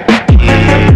aquí.